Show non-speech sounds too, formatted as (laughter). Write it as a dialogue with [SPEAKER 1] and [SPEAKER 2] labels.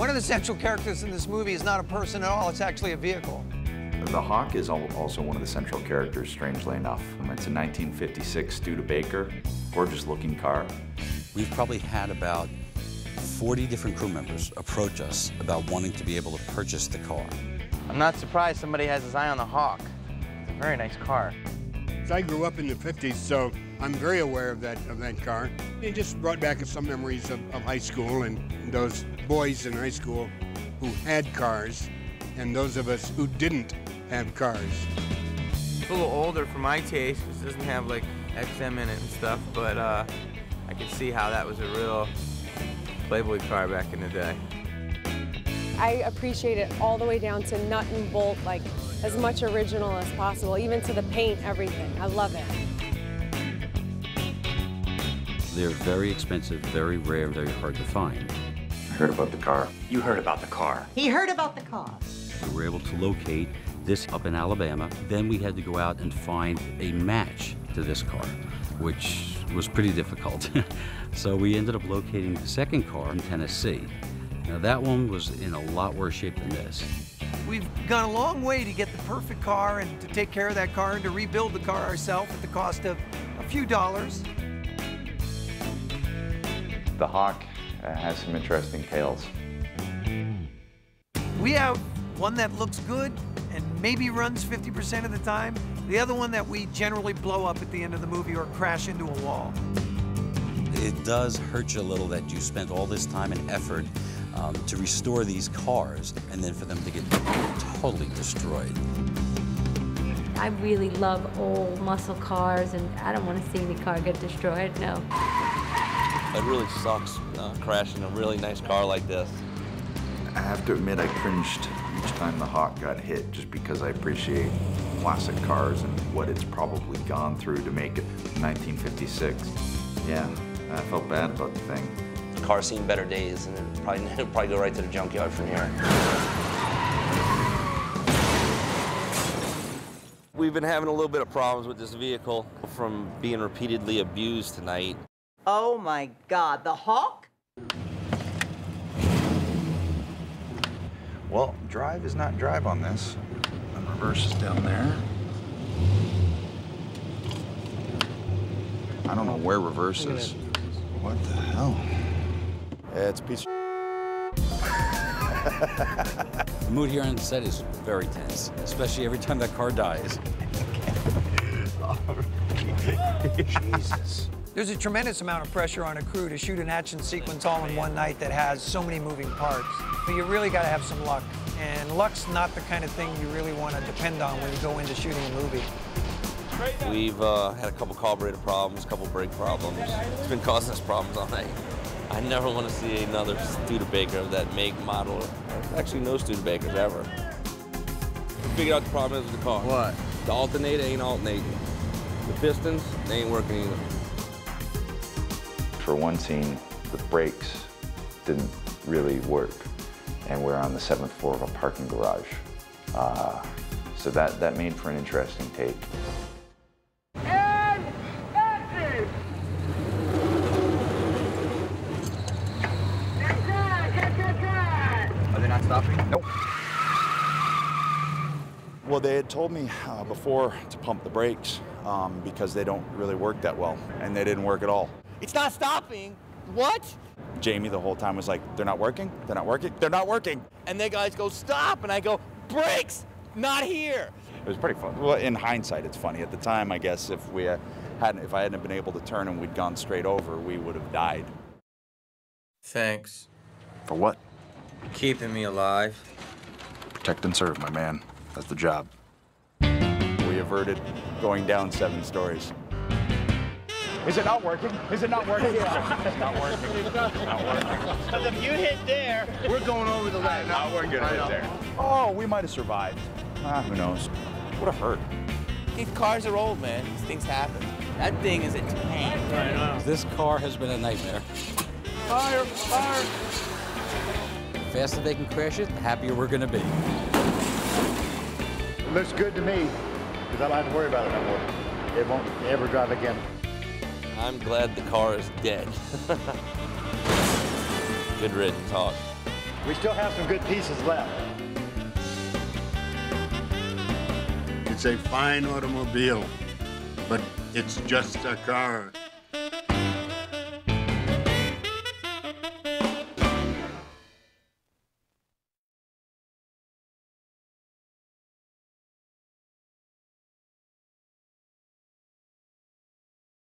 [SPEAKER 1] One of the central characters in this movie is not a person at all, it's actually a vehicle.
[SPEAKER 2] The Hawk is also one of the central characters, strangely enough. It's a 1956 Studebaker, gorgeous looking car.
[SPEAKER 3] We've probably had about 40 different crew members approach us about wanting to be able to purchase the car.
[SPEAKER 4] I'm not surprised somebody has his eye on the Hawk. It's a very nice car.
[SPEAKER 5] I grew up in the 50s, so I'm very aware of that of that car. It just brought back some memories of, of high school and those boys in high school who had cars and those of us who didn't have cars.
[SPEAKER 4] It's a little older for my taste because it doesn't have like XM in it and stuff, but uh, I can see how that was a real Playboy car back in the day.
[SPEAKER 6] I appreciate it all the way down to nut and bolt, like as much original as possible, even to the paint, everything. I love it.
[SPEAKER 3] They're very expensive, very rare, very hard to find.
[SPEAKER 2] I heard about the car.
[SPEAKER 7] You heard about the car.
[SPEAKER 8] He heard about the car.
[SPEAKER 3] We were able to locate this up in Alabama. Then we had to go out and find a match to this car, which was pretty difficult. (laughs) so we ended up locating the second car in Tennessee. Now that one was in a lot worse shape than this.
[SPEAKER 1] We've gone a long way to get the perfect car and to take care of that car and to rebuild the car ourselves at the cost of a few dollars.
[SPEAKER 2] The Hawk uh, has some interesting tales.
[SPEAKER 1] We have one that looks good and maybe runs 50% of the time. The other one that we generally blow up at the end of the movie or crash into a wall.
[SPEAKER 3] It does hurt you a little that you spent all this time and effort um, to restore these cars and then for them to get totally destroyed.
[SPEAKER 9] I really love old muscle cars and I don't want to see any car get destroyed, no.
[SPEAKER 10] It really sucks uh, crashing a really nice car like this.
[SPEAKER 2] I have to admit I cringed each time the Hawk got hit just because I appreciate classic cars and what it's probably gone through to make it 1956. Yeah, I felt bad about the thing.
[SPEAKER 10] The car's seen better days and it'll probably, (laughs) it'll probably go right to the junkyard from here. We've been having a little bit of problems with this vehicle from being repeatedly abused tonight.
[SPEAKER 8] Oh my God, the Hawk?
[SPEAKER 2] Well, drive is not drive on this. And reverse is down there. I don't know where reverse is. What the hell?
[SPEAKER 11] It's a piece (laughs)
[SPEAKER 3] The mood here on set is very tense, especially every time that car dies. (laughs)
[SPEAKER 1] Jesus. There's a tremendous amount of pressure on a crew to shoot an action sequence all in one night that has so many moving parts. But you really got to have some luck. And luck's not the kind of thing you really want to depend on when you go into shooting a movie.
[SPEAKER 10] We've uh, had a couple carburetor problems, a couple brake problems. It's been causing us problems all night. I never want to see another Studebaker of that make, model. Actually, no Studebakers ever. Figured out the problem is with the car.
[SPEAKER 4] What?
[SPEAKER 10] The alternator ain't alternating. The pistons, they ain't working either.
[SPEAKER 2] For one scene, the brakes didn't really work, and we're on the seventh floor of a parking garage. Uh, so that, that made for an interesting take.
[SPEAKER 4] Are they not stopping?
[SPEAKER 2] Nope.
[SPEAKER 11] Well, they had told me uh, before to pump the brakes um, because they don't really work that well, and they didn't work at all.
[SPEAKER 4] It's not stopping. What?
[SPEAKER 11] Jamie the whole time was like, they're not working, they're not working, they're not working.
[SPEAKER 4] And the guys go, stop. And I go, brakes, not here.
[SPEAKER 11] It was pretty fun. Well, in hindsight, it's funny. At the time, I guess if we uh, hadn't, if I hadn't been able to turn and we'd gone straight over, we would have died.
[SPEAKER 4] Thanks.
[SPEAKER 11] For what?
[SPEAKER 4] Keeping me alive.
[SPEAKER 11] Protect and serve, my man. That's the job. We averted going down seven stories.
[SPEAKER 12] Is it not working? Is it not working? it's not working. It's not working. (laughs)
[SPEAKER 4] Because if you hit there, we're going over the ledge.
[SPEAKER 12] No, we're gonna hit there.
[SPEAKER 11] Oh, we might have survived. Ah, who knows? Would have hurt.
[SPEAKER 4] These cars are old, man. These things happen. That thing is a tank.
[SPEAKER 3] This car has been a nightmare.
[SPEAKER 4] Fire, fire.
[SPEAKER 3] The faster they can crash it, the happier we're gonna be.
[SPEAKER 12] It looks good to me, because I don't have to worry about it no more. It won't ever drive again.
[SPEAKER 10] I'm glad the car is dead. (laughs) Good riddance, Hawk.
[SPEAKER 12] We still have some good pieces left.
[SPEAKER 13] It's a fine automobile, but it's just a car.